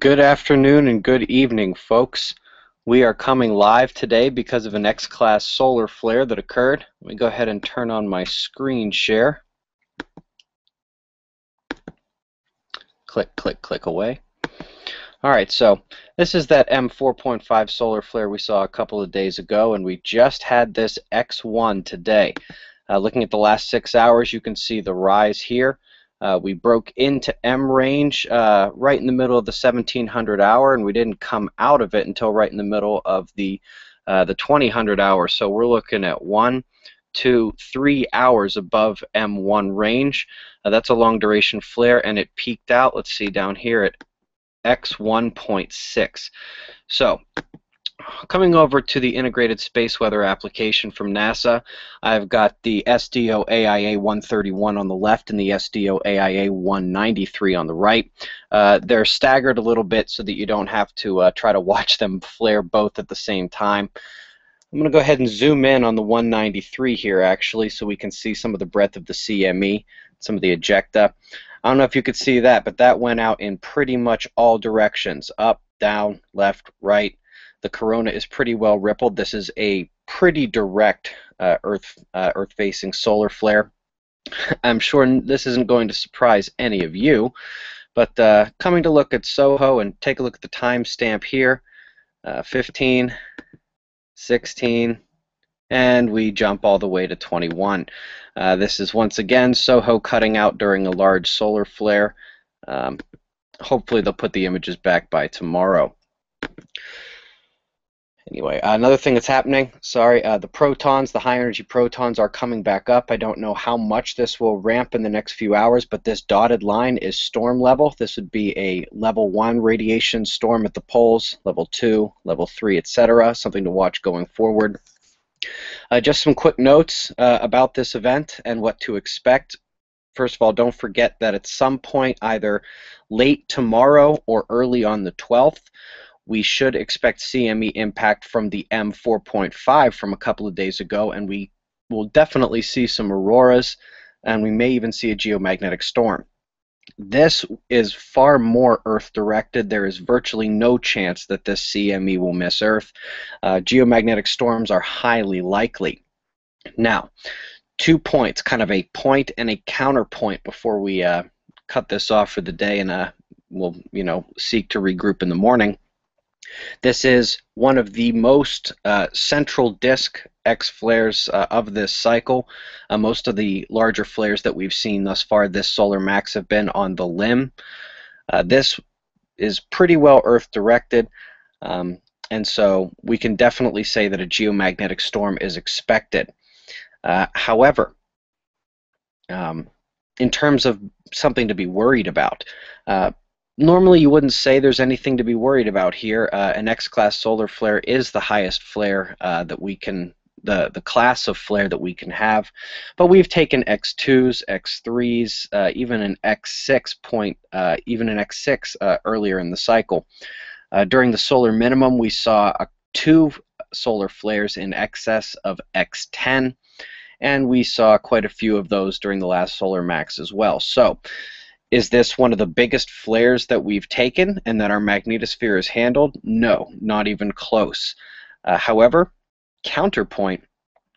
Good afternoon and good evening, folks. We are coming live today because of an X-class solar flare that occurred. Let me go ahead and turn on my screen share. Click, click, click away. All right, so this is that M4.5 solar flare we saw a couple of days ago, and we just had this X1 today. Uh, looking at the last six hours, you can see the rise here. Uh, we broke into M range uh, right in the middle of the 1700 hour, and we didn't come out of it until right in the middle of the uh, the 2000 hour. So we're looking at one, two, three hours above M1 range. Uh, that's a long duration flare, and it peaked out. Let's see down here at X1.6. So coming over to the integrated space weather application from NASA, I've got the SDO AIA 131 on the left and the SDO AIA 193 on the right. Uh, they're staggered a little bit so that you don't have to uh, try to watch them flare both at the same time. I'm going to go ahead and zoom in on the 193 here actually so we can see some of the breadth of the CME, some of the ejecta. I don't know if you could see that, but that went out in pretty much all directions, up, down, left, right the corona is pretty well rippled. This is a pretty direct uh, Earth uh, Earth facing solar flare. I'm sure this isn't going to surprise any of you, but uh, coming to look at SOHO and take a look at the timestamp here, uh, 15, 16, and we jump all the way to 21. Uh, this is once again SOHO cutting out during a large solar flare. Um, hopefully they'll put the images back by tomorrow. Anyway, uh, another thing that's happening, sorry, uh, the protons, the high energy protons are coming back up. I don't know how much this will ramp in the next few hours, but this dotted line is storm level. This would be a level 1 radiation storm at the poles, level 2, level 3, etc. Something to watch going forward. Uh, just some quick notes uh, about this event and what to expect. First of all, don't forget that at some point, either late tomorrow or early on the 12th, we should expect CME impact from the M4.5 from a couple of days ago, and we will definitely see some auroras, and we may even see a geomagnetic storm. This is far more Earth directed. There is virtually no chance that this CME will miss Earth. Uh, geomagnetic storms are highly likely. Now, two points, kind of a point and a counterpoint before we uh, cut this off for the day, and uh, we'll, you know, seek to regroup in the morning. This is one of the most uh, central disk X flares uh, of this cycle. Uh, most of the larger flares that we've seen thus far this solar max have been on the limb. Uh, this is pretty well Earth directed, um, and so we can definitely say that a geomagnetic storm is expected. Uh, however, um, in terms of something to be worried about, uh, normally you wouldn't say there's anything to be worried about here. Uh, an X-class solar flare is the highest flare uh, that we can, the, the class of flare that we can have. But we've taken X2s, X3s, uh, even an X6 point, uh, even an X6 uh, earlier in the cycle. Uh, during the solar minimum, we saw two solar flares in excess of X10 and we saw quite a few of those during the last solar max as well. So is this one of the biggest flares that we've taken and that our magnetosphere has handled? No, not even close. Uh, however, counterpoint,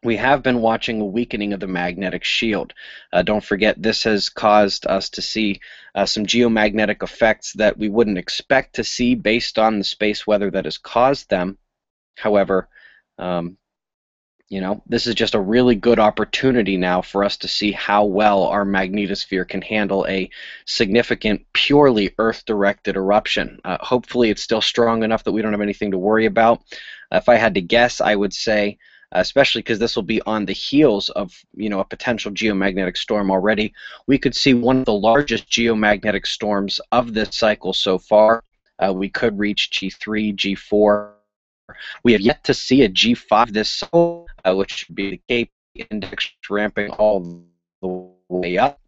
we have been watching a weakening of the magnetic shield. Uh, don't forget, this has caused us to see uh, some geomagnetic effects that we wouldn't expect to see based on the space weather that has caused them. However, um, you know, this is just a really good opportunity now for us to see how well our magnetosphere can handle a significant, purely Earth-directed eruption. Uh, hopefully, it's still strong enough that we don't have anything to worry about. If I had to guess, I would say, especially because this will be on the heels of you know a potential geomagnetic storm already, we could see one of the largest geomagnetic storms of this cycle so far. Uh, we could reach G3, G4 we have yet to see a G5 this cycle, uh, which would be the KP index ramping all the way up.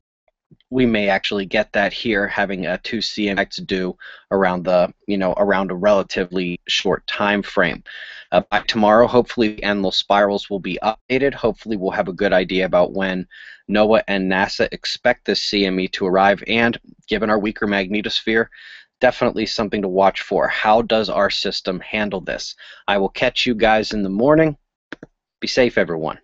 We may actually get that here, having a 2 CMEs due around the, you know, around a relatively short time frame. Uh, by tomorrow, hopefully, the Enlil spirals will be updated. Hopefully, we'll have a good idea about when NOAA and NASA expect this CME to arrive. And given our weaker magnetosphere, definitely something to watch for. How does our system handle this? I will catch you guys in the morning. Be safe, everyone.